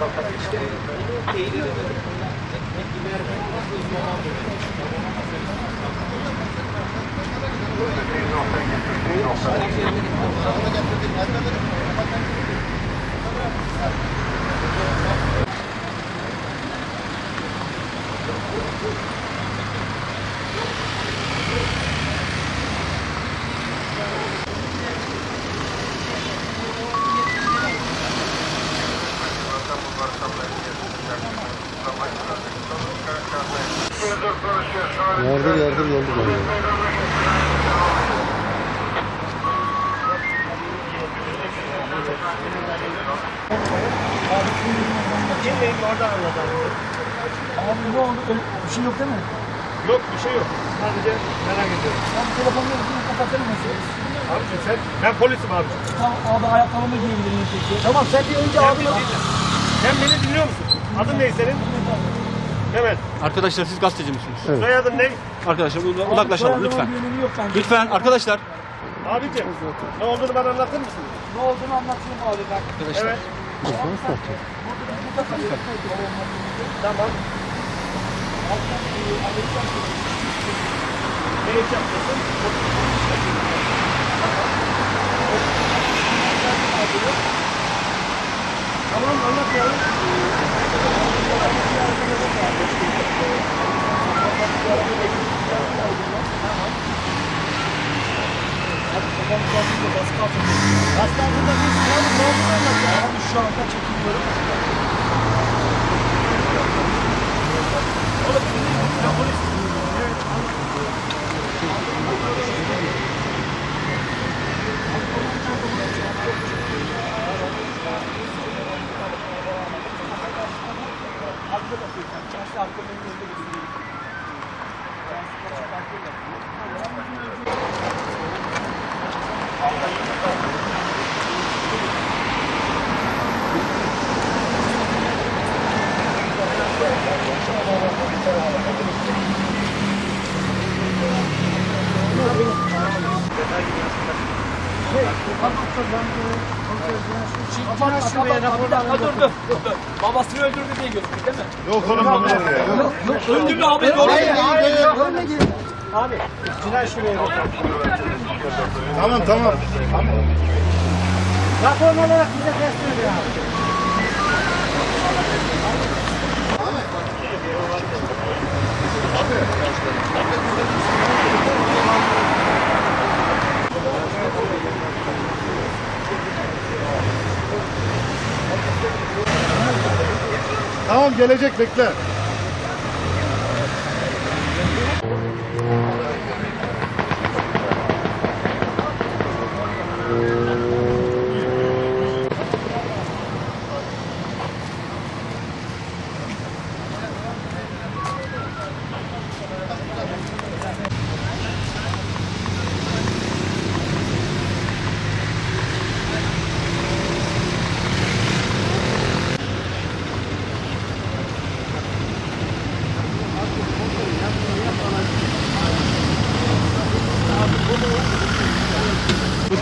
bakarak işte bunu teyit edemedim. Thank you. Yardır yardır yoldu geliyor. Kimliğini oradan anlatalım. Abi ne oldu? Bir şey yok değil mi? Yok bir şey yok. Sadece merak ediyorum. Abi telefonunu yüzünü kapatır mısınız? Abicim sen, ben polisim abicim. Tamam abi ayakkabımı giyebilirim peki. Tamam sen bir önce abi sen beni dinliyor musun? Adın ne senin? Mehmet. Arkadaşlar siz gazeteci misiniz? Evet. Soyadın ne? Arkadaşlar uzaklaşalım lütfen. Lütfen arkadaşlar. Abicim ne olduğunu bana anlatır mısın? Ne olduğunu anlatayım abi bak. Evet. Tamam. Ne iş yapıyorsun? Tamam anlat ya. Baskı altında bir sınav ne olduğunu anlatıyor. Abi şu anda çekiliyorum. Kapat şuraya rapordan dur dur dur. dur. Babasını öldürdü diye götürdü değil mi? Yok oğlum bu Yok yok öldürdü haberi yok. Abi, Cinay şuraya bak. Tamam tamam. Rapor olarak bize teslim ediyor abi. Tamam gelecek bekle.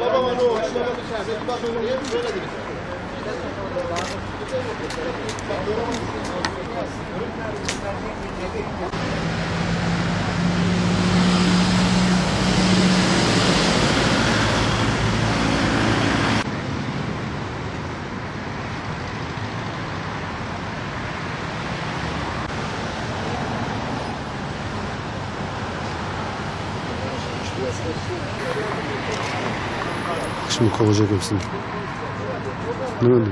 Babam hani o işlere dışarıda bak öyle diye böyle dedi. Bak Şimdi kovacak hepsini. Ne öyle?